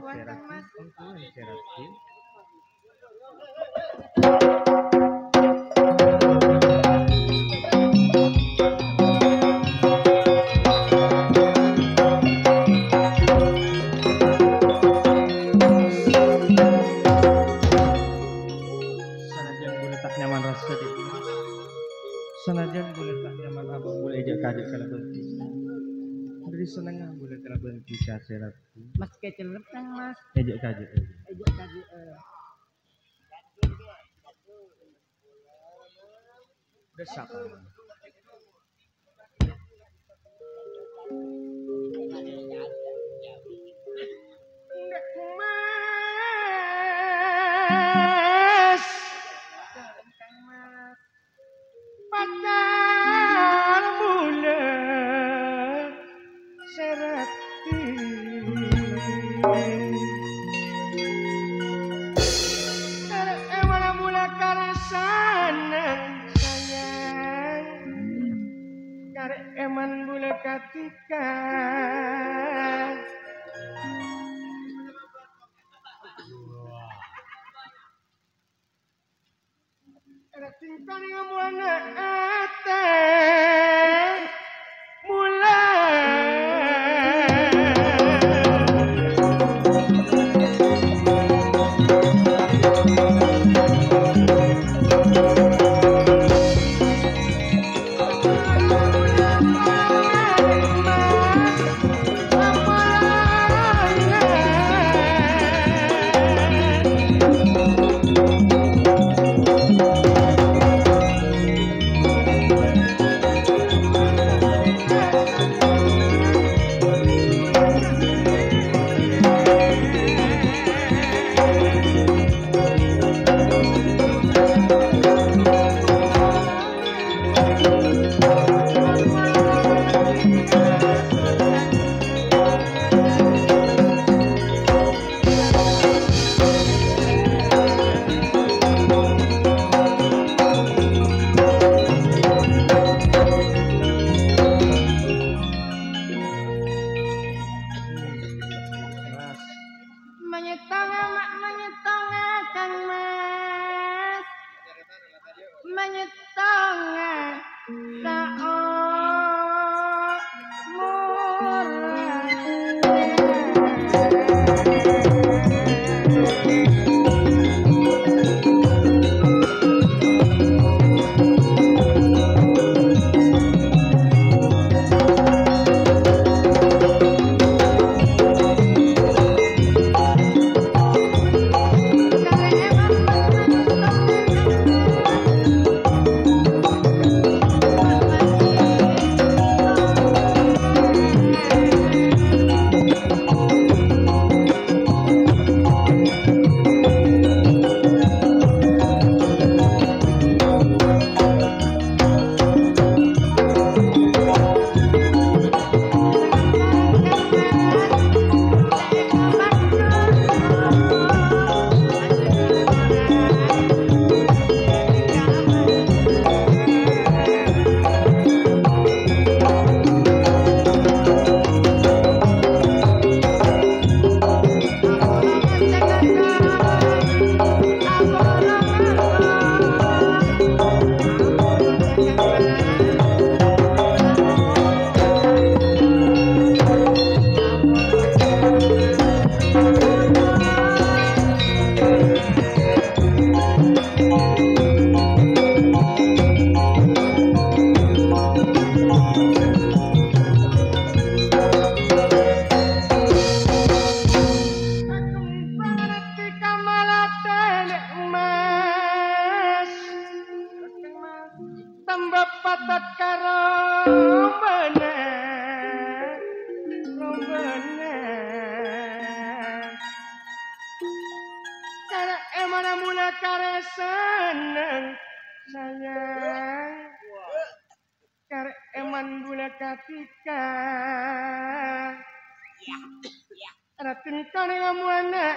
Cerakin. Cerakin. Bisa serap Mas kecil kan mas. Ejek kaje. Ejek kaje. Eh. desa Thank eman bule katika Ada tingkah dengan mana atas katika Ratin kana muana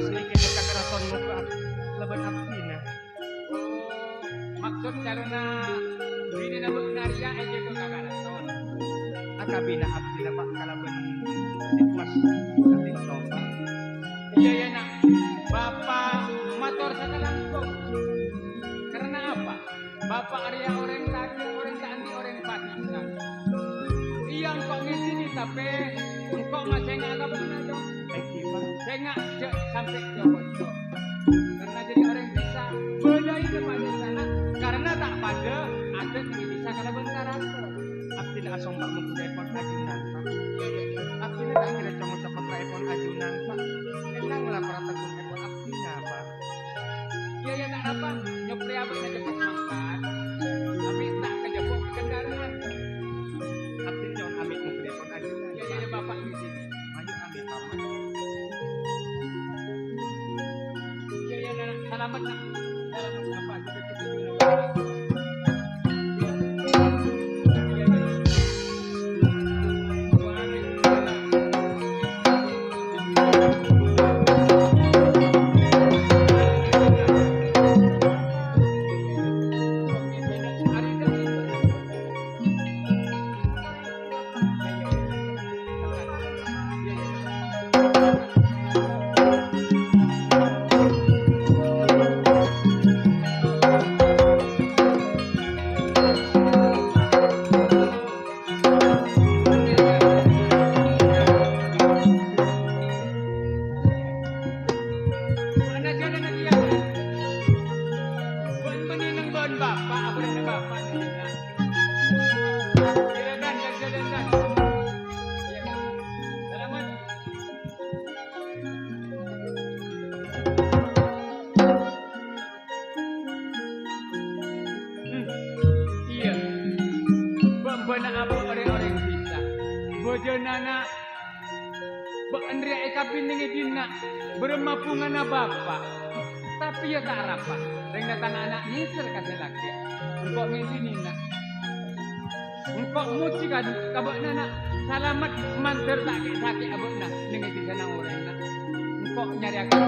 Adik mas lagi kayak kakaraton mo ka laban abdi na. Oh, maksud karena ini nama benaria aja itu kakaraton. Akabi na abdi na pak kalaban adik mas adik no pak. Iya ya nak, bapak motor sekelangkung. Karena apa? Bapak Arya orang tadi, orang tadi, orang patisan. Iya engkau ngisi tapi engkau masih nggak ada nggak cek sampai jauh Karena jadi orang bisa beda itu pada sana. Karena tak pada ada yang bisa kalau bentar Abdi na asong mo kung telepon ajunan bahan bapak, apa dengan bapak ni? Kira dan. Selamat. Iya. Bambana apa orang-orang bisa? Bojonana Beandria eka pining dina beremapungan bapak. Tapi ya tak rapat. Reng datang anak nisir kasih laki. Engkau mimpi nina. Engkau muci kadu kabak nana. Salamat manter tak sakit abak na. Dengan di sana orang na. kok nyari aku